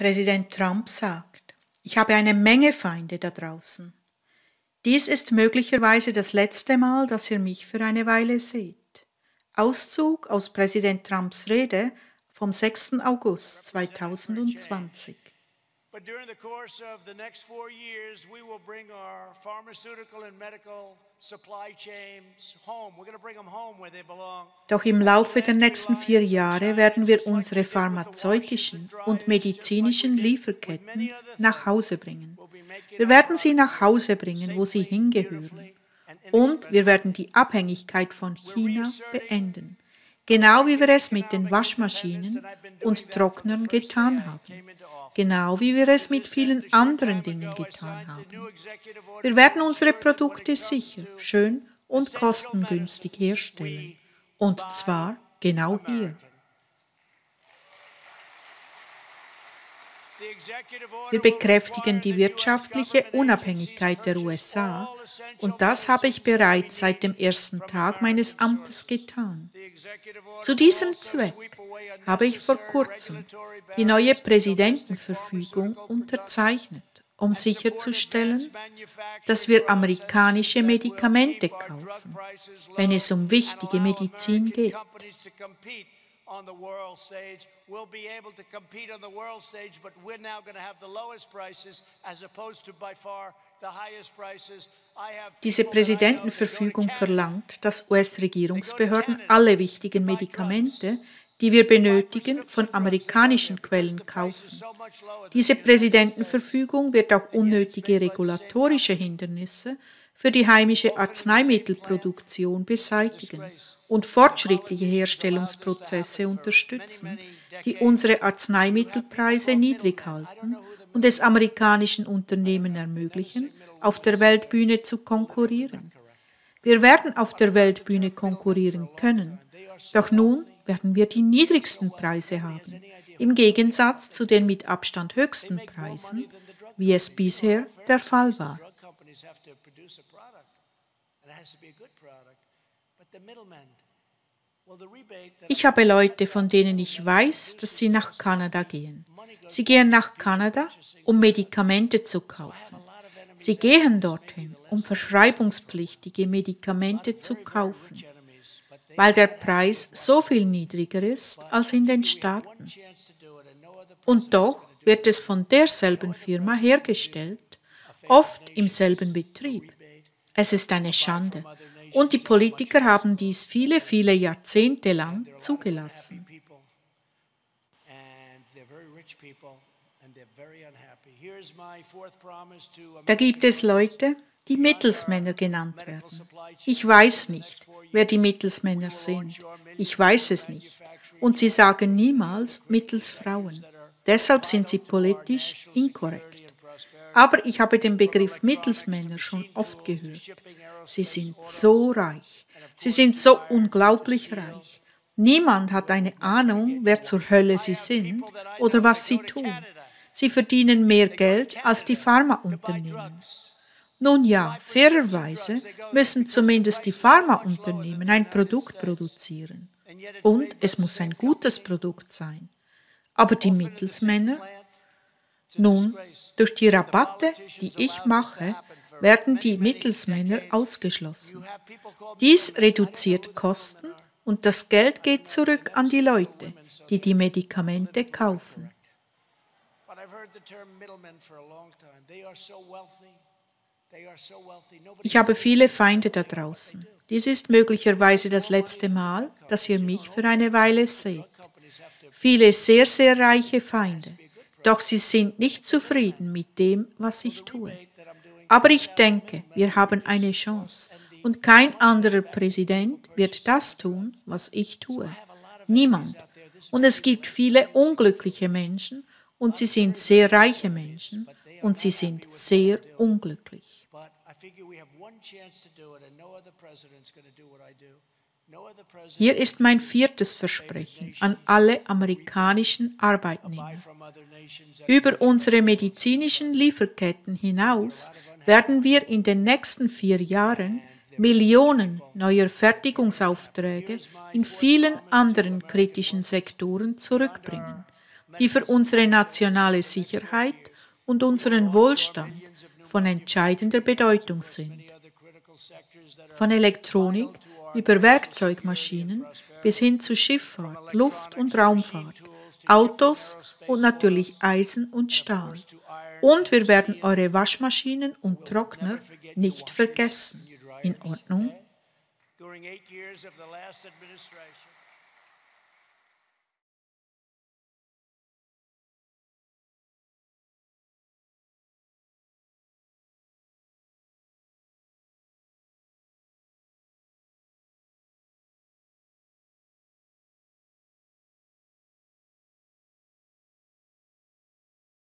Präsident Trump sagt, ich habe eine Menge Feinde da draußen. Dies ist möglicherweise das letzte Mal, dass ihr mich für eine Weile seht. Auszug aus Präsident Trumps Rede vom 6. August 2020. But during the course of the next four years, we will bring our pharmaceutical and medical supply chains home. We're going to bring them home where they belong. Doch im Laufe der nächsten vier Jahre werden wir unsere pharmazeutischen und medizinischen Lieferketten nach Hause bringen. Wir werden sie nach Hause bringen, wo sie hingehören. Und wir werden die Abhängigkeit von China beenden genau wie wir es mit den Waschmaschinen und Trocknern getan haben, genau wie wir es mit vielen anderen Dingen getan haben. Wir werden unsere Produkte sicher, schön und kostengünstig herstellen, und zwar genau hier. Wir bekräftigen die wirtschaftliche Unabhängigkeit der USA und das habe ich bereits seit dem ersten Tag meines Amtes getan. Zu diesem Zweck habe ich vor kurzem die neue Präsidentenverfügung unterzeichnet, um sicherzustellen, dass wir amerikanische Medikamente kaufen, wenn es um wichtige Medizin geht on the world stage. We'll be able to compete on the world stage, but we're now going to have the lowest prices as opposed to by far the highest prices. Diese Präsidentenverfügung verlangt, dass US-Regierungsbehörden alle wichtigen Medikamente, die wir benötigen, von amerikanischen Quellen kaufen. Diese Präsidentenverfügung wird auch unnötige regulatorische Hindernisse für die heimische Arzneimittelproduktion beseitigen und fortschrittliche Herstellungsprozesse unterstützen, die unsere Arzneimittelpreise niedrig halten und es amerikanischen Unternehmen ermöglichen, auf der Weltbühne zu konkurrieren. Wir werden auf der Weltbühne konkurrieren können, doch nun werden wir die niedrigsten Preise haben, im Gegensatz zu den mit Abstand höchsten Preisen, wie es bisher der Fall war. Ich habe Leute, von denen ich weiß, dass sie nach Kanada gehen. Sie gehen nach Kanada, um Medikamente zu kaufen. Sie gehen dorthin, um verschreibungspflichtige Medikamente zu kaufen, weil der Preis so viel niedriger ist als in den Staaten. Und doch wird es von derselben Firma hergestellt, oft im selben Betrieb. Es ist eine Schande. Und die Politiker haben dies viele, viele Jahrzehnte lang zugelassen. Da gibt es Leute, die Mittelsmänner genannt werden. Ich weiß nicht, wer die Mittelsmänner sind. Ich weiß es nicht. Und sie sagen niemals Mittelsfrauen. Deshalb sind sie politisch inkorrekt. Aber ich habe den Begriff Mittelsmänner schon oft gehört. Sie sind so reich. Sie sind so unglaublich reich. Niemand hat eine Ahnung, wer zur Hölle sie sind oder was sie tun. Sie verdienen mehr Geld als die Pharmaunternehmen. Nun ja, fairerweise müssen zumindest die Pharmaunternehmen ein Produkt produzieren. Und es muss ein gutes Produkt sein. Aber die Mittelsmänner? Nun, durch die Rabatte, die ich mache, werden die Mittelsmänner ausgeschlossen. Dies reduziert Kosten und das Geld geht zurück an die Leute, die die Medikamente kaufen. Ich habe viele Feinde da draußen. Dies ist möglicherweise das letzte Mal, dass ihr mich für eine Weile seht. Viele sehr, sehr reiche Feinde. Doch sie sind nicht zufrieden mit dem, was ich tue. Aber ich denke, wir haben eine Chance. Und kein anderer Präsident wird das tun, was ich tue. Niemand. Und es gibt viele unglückliche Menschen und sie sind sehr reiche Menschen und sie sind sehr unglücklich. Hier ist mein viertes Versprechen an alle amerikanischen Arbeitnehmer. Über unsere medizinischen Lieferketten hinaus werden wir in den nächsten vier Jahren Millionen neuer Fertigungsaufträge in vielen anderen kritischen Sektoren zurückbringen. die für unsere nationale Sicherheit und unseren Wohlstand von entscheidender Bedeutung sind. Von Elektronik über Werkzeugmaschinen bis hin zu Schifffahrt, Luft- und Raumfahrt, Autos und natürlich Eisen und Stahl. Und wir werden eure Waschmaschinen und Trockner nicht vergessen. In Ordnung? During eight years of the last administration,